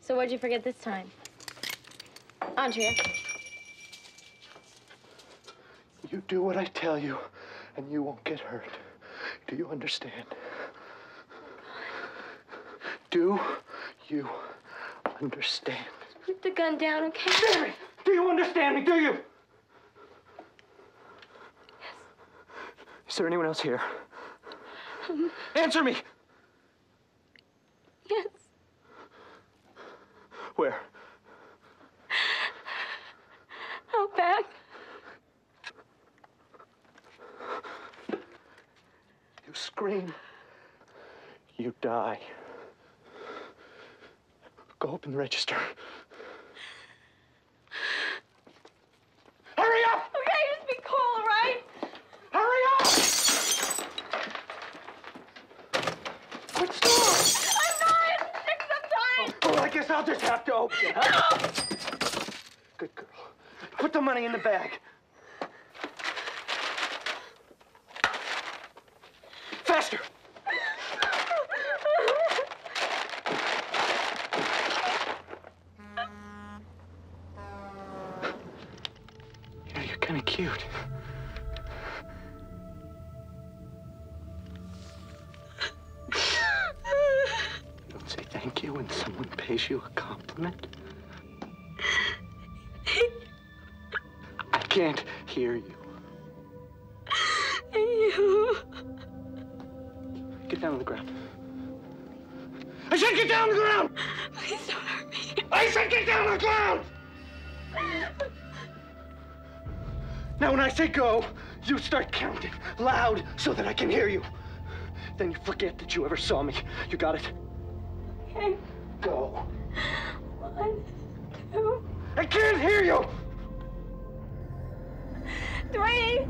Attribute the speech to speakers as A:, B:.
A: So what'd you forget this time? Andrea.
B: You do what I tell you, and you won't get hurt. Do you understand? Do you understand?
A: Put the gun down, okay?
B: Mary, do you understand me? Do you? Yes. Is there anyone else here? Um. Answer me.
A: Yes.
B: Where?
A: Out back.
B: You scream. You die. Go open the register. Guess I'll just have to open it, huh? Good girl. Put the money in the bag. Faster! You know, you're kind of cute. Thank you when someone pays you a compliment? I can't hear you.
A: you.
B: Get down on the ground. I said get down on the ground!
A: Please don't hurt me.
B: I said get down on the ground! Now when I say go, you start counting loud so that I can hear you. Then you forget that you ever saw me. You got it?
A: Okay.
B: Go.
A: One, two,
B: I can't hear you!
A: three,